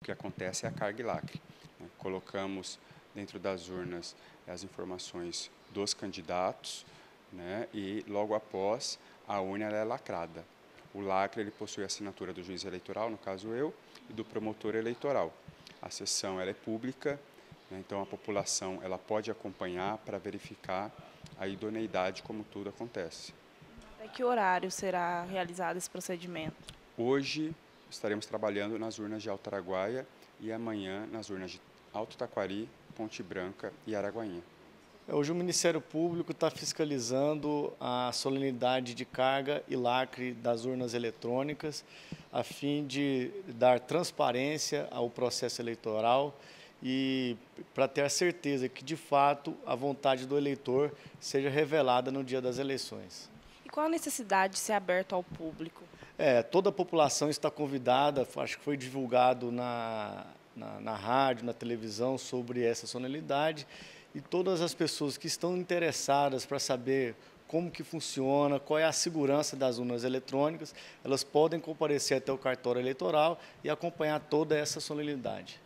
O que acontece é a carga e lacre. Né? Colocamos dentro das urnas as informações dos candidatos né? e logo após a urna é lacrada. O lacre ele possui a assinatura do juiz eleitoral, no caso eu, e do promotor eleitoral. A sessão ela é pública, né? então a população ela pode acompanhar para verificar a idoneidade como tudo acontece. Até que horário será realizado esse procedimento? Hoje estaremos trabalhando nas urnas de Alto Araguaia e amanhã nas urnas de Alto Taquari, Ponte Branca e Araguainha. Hoje o Ministério Público está fiscalizando a solenidade de carga e lacre das urnas eletrônicas, a fim de dar transparência ao processo eleitoral e para ter a certeza que, de fato, a vontade do eleitor seja revelada no dia das eleições. E qual a necessidade de ser aberto ao público? É, toda a população está convidada, acho que foi divulgado na, na, na rádio, na televisão sobre essa solenidade e todas as pessoas que estão interessadas para saber como que funciona, qual é a segurança das urnas eletrônicas, elas podem comparecer até o cartório eleitoral e acompanhar toda essa solenidade.